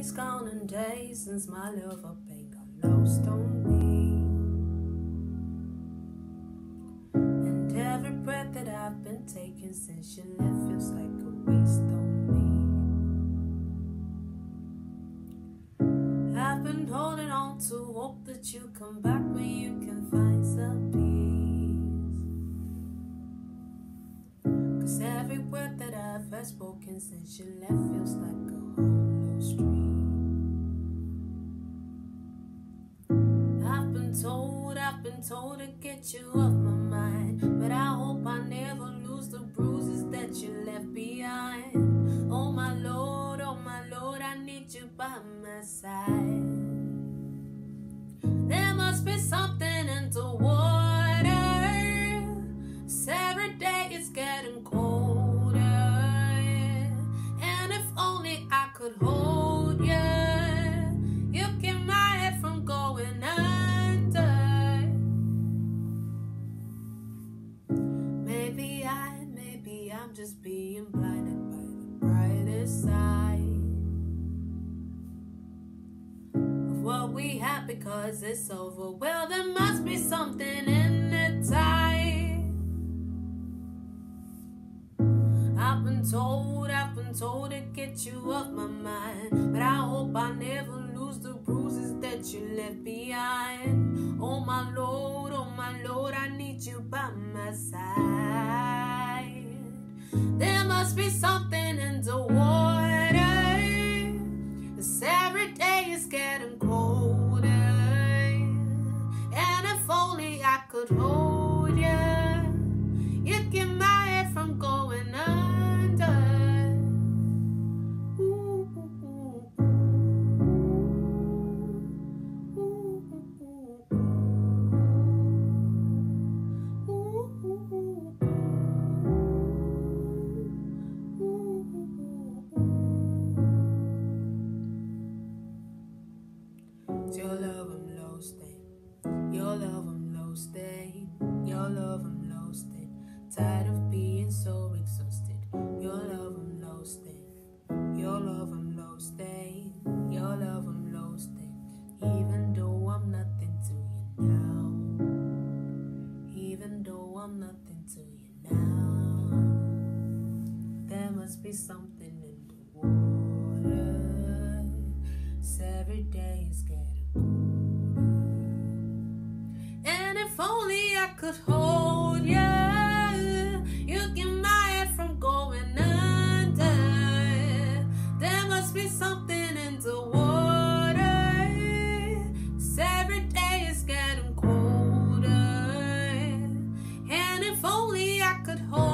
days, counting days since my love of pain got lost on me. And every breath that I've been taking since you left feels like a waste on me. I've been holding on to hope that you come back when you can find some peace. Cause every word that I've spoken since you left feels like a hollow told to get you off my mind. But I hope I never lose the bruises that you left behind. Oh my Lord, oh my Lord, I need you by my side. There must be something just being blinded by the brighter side of what we have because it's over. Well, there must be something in the tide. I've been told, I've been told to get you off my mind. But I hope I never lose the bruises that you left behind. Oh my Lord, oh my Lord, I need you by my side. There must be something in the water. Your love I'm lost in. Your love I'm lost in. Your love I'm lost in. Tired of being so exhausted. Your love I'm lost in. Your love I'm lost in. Your love I'm lost in. Even though I'm nothing to you now. Even though I'm nothing to you now. There must be something in the water. 'Cause every day is getting. And if only I could hold you, you from going under. There must be something in the water. Every day is getting colder. And if only I could hold.